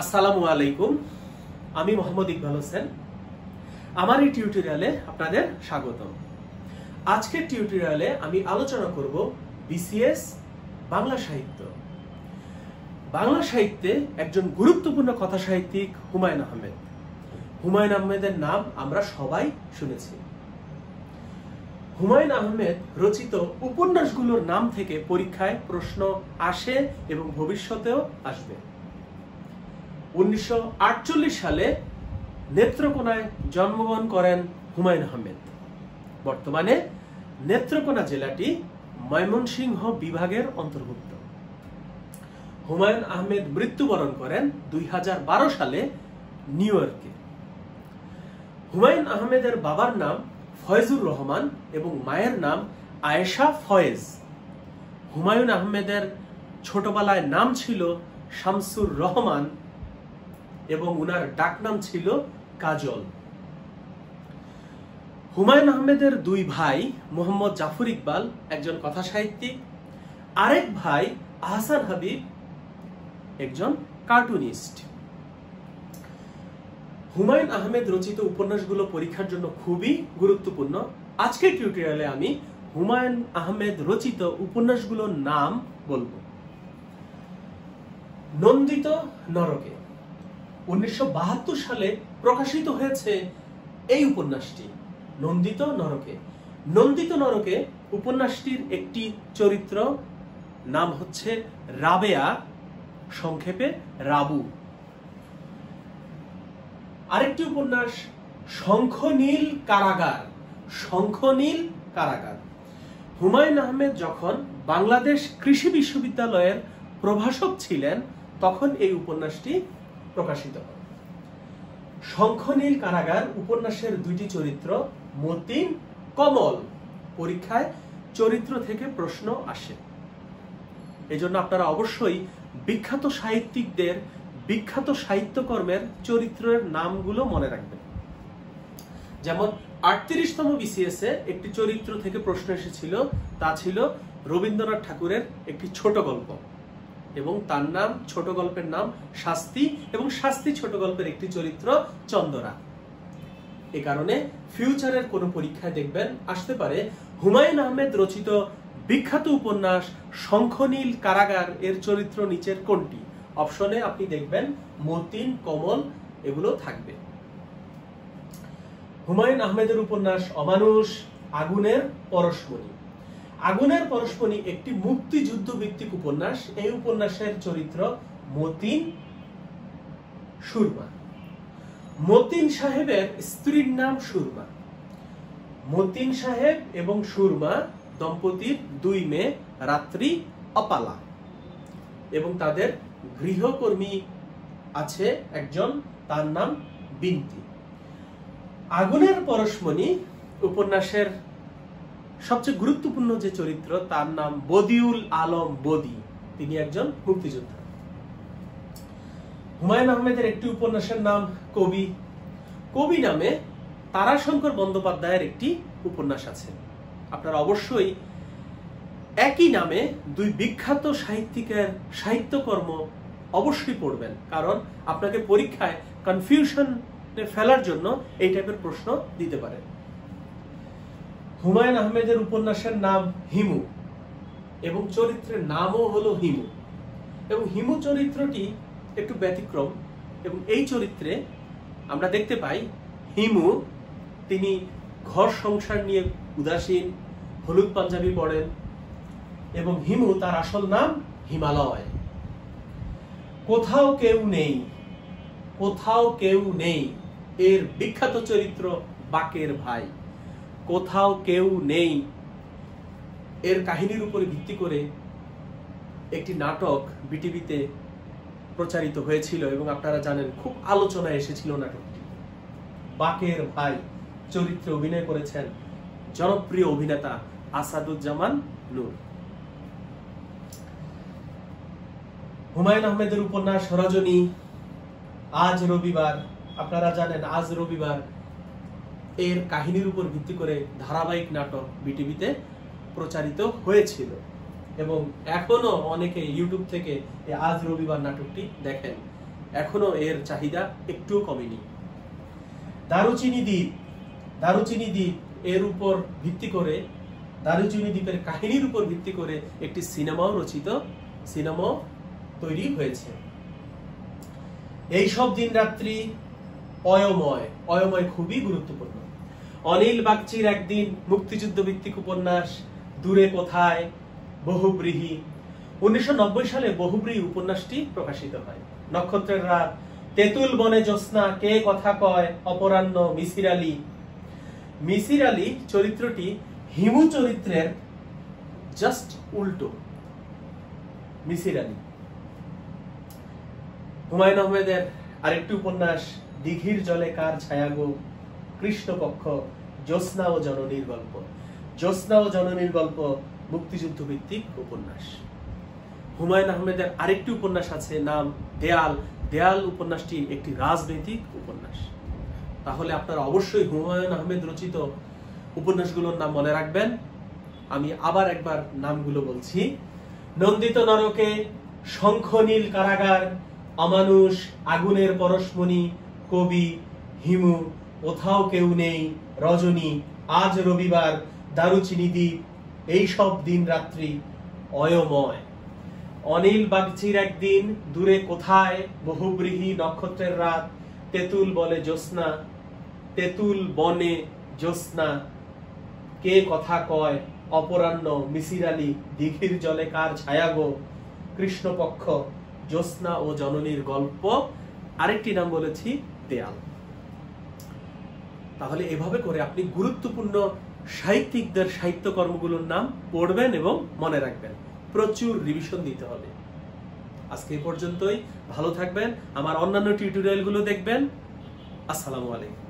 আসসালামু আলাইকুম। আমি মোহাম্মদ ইকবাল হোসেন। আমার এই টিউটোরিয়ালে আপনাদের স্বাগতম। আজকের টিউটোরিয়ালে আমি আলোচনা করব বিসিএস বাংলা সাহিত্য। বাংলা সাহিত্যে একজন গুরুত্বপূর্ণ কথা সাহিত্যিক হুমায়ুন আহমেদ। হুমায়ুন আহমেদের নাম আমরা সবাই শুনেছি। হুমায়ুন আহমেদ রচিত উপন্যাসগুলোর নাম থেকে পরীক্ষায় প্রশ্ন আসে এবং ভবিষ্যতেও আসবে। উনিশশো আটচল্লিশ সালে নেত্রকোনায় জন্মগ্রহণ করেন হুমায়ুন আহমেদ। বর্তমানে নেত্রকোনা জেলাটি ময়মনসিংহ বিভাগের অন্তর্ভুক্ত। হুমায়ুন আহমেদ মৃত্যুবরণ করেন দুই হাজার বারো সালে নিউ ইয়র্কে। হুমায়ুন আহমেদের বাবার নাম ফয়েজুর রহমান এবং মায়ের নাম আয়েশা ফয়েজ। হুমায়ুন আহমেদের ছোটবেলায় নাম ছিল শামসুর রহমান এবং উনার ডাকনাম ছিল কাজল। হুমায়ুন আহমেদের দুই ভাই, মোহাম্মদ জাফর ইকবাল, একজন কথা সাহিত্যিক, আরেক ভাই, আহসান হাবিব, একজন কার্টুনিস্ট। হুমায়ুন আহমেদ রচিত উপন্যাসগুলো পরীক্ষার জন্য খুবই গুরুত্বপূর্ণ। আজকের টিউটোরিয়ালে আমি হুমায়ুন আহমেদ রচিত উপন্যাসগুলোর নাম বলব। নন্দিত নরকে। উনিশশো বাহাত্তর সালে প্রকাশিত হয়েছে এই উপন্যাসটি, নন্দিত নরকে। নন্দিত নরকে উপন্যাসটির একটি চরিত্র নাম হচ্ছে রাবেয়া, সংক্ষেপে রাবু। আরেকটি উপন্যাস, শঙ্খনীল কারাগার শঙ্খনীল কারাগার। হুমায়ুন আহমেদ যখন বাংলাদেশ কৃষি বিশ্ববিদ্যালয়ের প্রভাষক ছিলেন, তখন এই উপন্যাসটি প্রকাশিত। শঙ্খনীল কারাগার উপন্যাসের দুইটি চরিত্র, মতিন কমল, পরীক্ষায় চরিত্র থেকে প্রশ্ন আসে। এজন্য আপনারা অবশ্যই বিখ্যাত সাহিত্যিকদের, বিখ্যাত সাহিত্যকর্মের চরিত্রের নামগুলো মনে রাখবেন। যেমন আটত্রিশতম বিসিএস এ একটি চরিত্র থেকে প্রশ্ন এসেছিল, তা ছিল রবীন্দ্রনাথ ঠাকুরের একটি ছোট গল্প। এবং তার নাম, ছোট গল্পের নাম শাস্তি এবং শাস্তি ছোট গল্পের একটি চরিত্র চন্দরা। এ কারণে ফিউচারের কোনো পরীক্ষায় দেখবেন, আসতে পারে হুমায়ুন আহমেদ রচিত বিখ্যাত উপন্যাস শঙ্খনীল কারাগার এর চরিত্র নিচের কোনটি? অপশনে আপনি দেখবেন মতিন, কমল এগুলো থাকবে। হুমায়ুন আহমেদের উপন্যাস অমানুষ, আগুনের পরশমণি। আগুনের পরশমণি একটি মুক্তিযুদ্ধ ভিত্তিক উপন্যাস। এই উপন্যাসের চরিত্র মতিন সুরমা। মতিন সাহেবের স্ত্রীর নাম সুরমা। মতিন সাহেব এবং সুরমা দম্পতির দুই মেয়ে রাত্রি অপালা এবং তাদের গৃহকর্মী আছে একজন, তার নাম বিন্তি। আগুনের পরশমণি উপন্যাসের সবচেয়ে গুরুত্বপূর্ণ যে চরিত্র, তার নাম বদিউল আলম বদি। তিনি একজন মুক্তিযোদ্ধা। হুমায়ুন আহমেদের একটি উপন্যাসের নাম কবি। কবি নামে তারাশঙ্কর বন্দ্যোপাধ্যায়ের একটি উপন্যাস আছে। আপনারা অবশ্যই একই নামে দুই বিখ্যাত সাহিত্যিকের সাহিত্যকর্ম অবশ্যই পড়বেন। কারণ আপনাকে পরীক্ষায় কনফিউশন ফেলার জন্য এই টাইপের প্রশ্ন দিতে পারে। হুমায়ুন আহমেদের উপন্যাসের নাম হিমু এবং চরিত্রের নামও হলো হিমু। এবং হিমু চরিত্রটি একটু ব্যতিক্রম এবং এই চরিত্রে আমরা দেখতে পাই হিমু, তিনি ঘর সংসার নিয়ে উদাসীন, হলুদ পাঞ্জাবি পড়েন এবং হিমু তার আসল নাম হিমালয়। কোথাও কেউ নেই, কোথাও কেউ নেই, এর বিখ্যাত চরিত্র বাকের ভাই। কোথাও কেউ নেই। এর কাহিনীর উপরে ভিত্তি করে একটি নাটক বিটিভিতে প্রচারিত হয়েছিল এবং আপনারা জানেন খুব আলোচনায় এসেছিল নাটকটি। বাকের ভাই চরিত্রে অভিনয় করেছেন জনপ্রিয় অভিনেতা আসাদুজ্জামান নূর। হুমায়ুন আহমেদের উপন্যাস রজনী, আজ রবিবার, আপনারা জানেন আজ রবিবার এর কাহিনীর উপর ভিত্তি করে ধারাবাহিক নাটক বিটিভিতে প্রচারিত হয়েছিল। এবং এখনও অনেকে ইউটিউব থেকে আজ রবিবার নাটকটি দেখেন। এখনও এর চাহিদা একটুও কমেনি। দারুচিনি দ্বীপ দারুচিনি দ্বীপ এর উপর ভিত্তি করে, দারুচিনি দ্বীপের কাহিনীর উপর ভিত্তি করে একটি সিনেমাও রচিত, সিনেমাও তৈরি হয়েছে। এই সব দিন রাত্রি অয়ময় অয়ময় খুবই গুরুত্বপূর্ণ। অনিল বাগচির একদিন মুক্তিযুদ্ধ ভিত্তিক উপন্যাস দূরে কোথায়, বহুব্রীহি। উনিশশো নব্বই সালে বহুব্রীহি উপন্যাসটি প্রকাশিত হয়। নক্ষত্রের রাত, তেঁতুল বনে জ্যোৎস্না, কে কথা কয়, অপরাহ্ন মিসির আলী। মিসির আলী চরিত্রটি হিমু চরিত্রের জাস্ট উল্টো, মিসির আলী। হুমায়ুন আহমেদের আরেকটি উপন্যাস, দিঘির জলে কার ছায়াগো কৃষ্ণপক্ষ জ্যোৎস্না ও জননীর গল্প জ্যোৎস্না ও জননীর গল্প মুক্তিযুদ্ধ ভিত্তিক উপন্যাস। হুমায়ুন আহমেদের আরেকটি উপন্যাস আছে, নাম দেয়াল। দেয়াল উপন্যাসটি একটি রাজনৈতিক উপন্যাস। তাহলে আপনারা অবশ্যই হুমায়ুন আহমেদ রচিত উপন্যাসগুলোর নাম মনে রাখবেন। আমি আবার একবার নামগুলো বলছি। নন্দিত নরকে শঙ্খনীল কারাগার, অমানুষ আগুনের পরশমণি, কবি হিমু কোথাও কেউ নেই, রজনী, আজ রবিবার, দারুচিনি দ্বীপ, এই সব দিন রাত্রি অয়ময়। অনিল বাগচির একদিন দূরে কোথায়, বহুব্রীহি নক্ষত্রের রাত, তেঁতুল বলে জ্যোৎস্না, তেঁতুল বনে জ্যোৎস্না, কে কথা কয়, অপরাহ্ন মিসির আলী দিঘির জলে কার ছায়া গো? কৃষ্ণপক্ষ, জ্যোৎস্না ও জননীর গল্প, আরেকটি নাম বলেছি দেয়াল। তাহলে এভাবে করে আপনি গুরুত্বপূর্ণ সাহিত্যিকদের সাহিত্যকর্মগুলোর নাম পড়বেন এবং মনে রাখবেন। প্রচুর রিভিশন দিতে হবে। আজকে এ পর্যন্তই। ভালো থাকবেন। আমার অন্যান্য টিউটোরিয়ালগুলো দেখবেন। আসসালামু আলাইকুম।